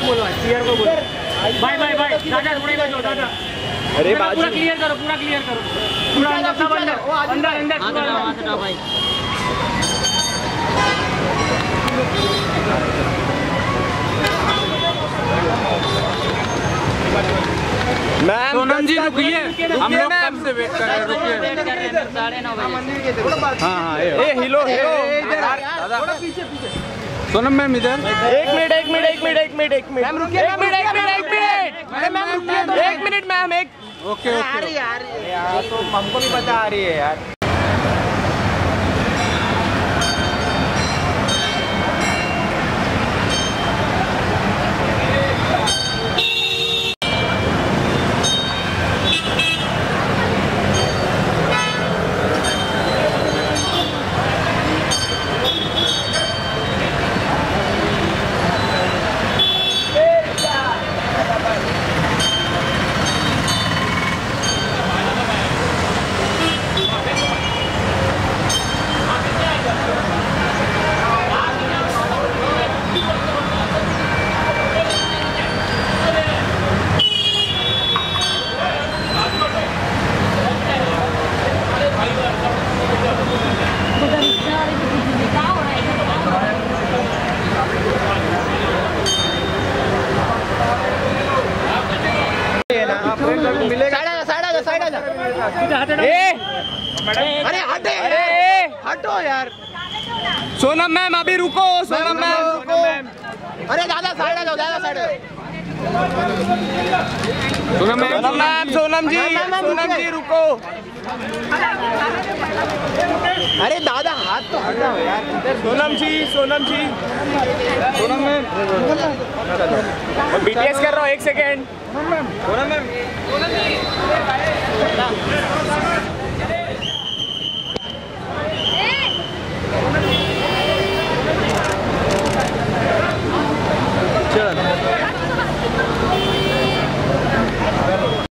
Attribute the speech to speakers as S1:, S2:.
S1: तक बोलो क्लियर को बोलो। बाय बाय बाय दादा थोड़ा जाओ दादा
S2: अरे
S1: पूरा क्लियर करो पूरा क्लियर करो। पूरा अंदर सब अंदर। अंदर अंदर पूरा अंदर।
S2: मैम
S3: सोनम जी रुकिए। हम लोग कब से वेट कर रहे हैं? रुकिए।
S1: साढ़े नौ बजे
S3: हाँ हाँ ये।
S2: ए हिलो हिलो
S3: सोनम मैम इधर।
S2: एक मिनट एक मिनट एक मिनट एक मिनट एक मिनट। मैम रुकिए एक मिनट एक मिनट एक मिनट। मैम रुकिए एक मिनट मैम एक
S3: ओके ओके। आ रही है आ रही है।
S2: यार तो हमको भी पता आ रही है यार।
S1: अरे हटे हटो यार।
S2: सोनम मैम अभी रुको सोनम मैम रुको।
S1: अरे दादा साइड आ जाओ दादा side
S3: Sonam ma'am
S2: Sonam ma'am Sonam ji Sonam ji रुको।
S1: अरे
S2: सोनम जी सोनम जी
S3: सोनम मैम
S2: बीटीएस कर रहा हूँ एक second Sonam ma'am. Sonam ma'am.